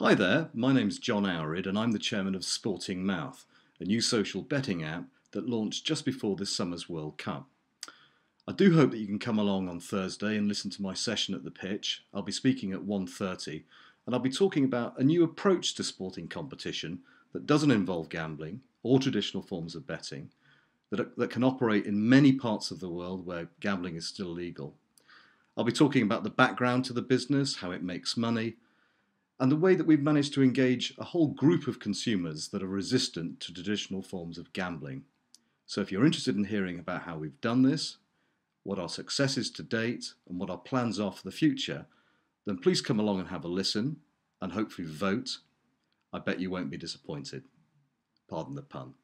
Hi there, my name's John Owring and I'm the chairman of Sporting Mouth, a new social betting app that launched just before this summer's World Cup. I do hope that you can come along on Thursday and listen to my session at the pitch. I'll be speaking at 1:30 and I'll be talking about a new approach to sporting competition that doesn't involve gambling or traditional forms of betting that, that can operate in many parts of the world where gambling is still legal. I'll be talking about the background to the business, how it makes money, and the way that we've managed to engage a whole group of consumers that are resistant to traditional forms of gambling. So, if you're interested in hearing about how we've done this, what our successes to date, and what our plans are for the future, then please come along and have a listen and hopefully vote. I bet you won't be disappointed. Pardon the pun.